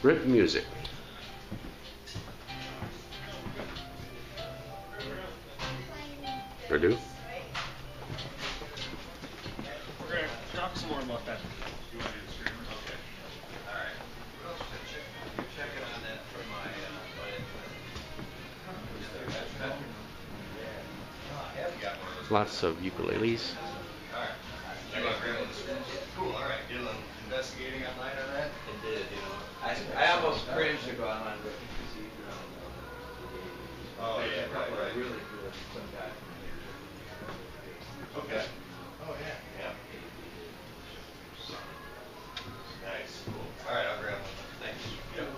Rip music. Purdue? We're gonna talk some more about that. Checking on that for my, uh, I have got one of those. Lots of ukuleles. Alright. You want to grab one? Cool, alright. Did a little investigating online on that? I, I almost cringed to go online, but you see, you know, Oh, yeah, right, right. really good, some guy from Okay. Oh, yeah. Yeah. Nice, cool. Alright, I'll grab one. Thanks. Yep.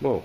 Whoa.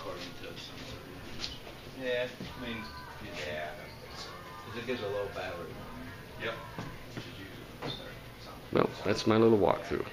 according to some surveys. Yeah, I mean, yeah. Cause it gives a low battery. Yep. Should use it to start something. Well, that's my little walkthrough.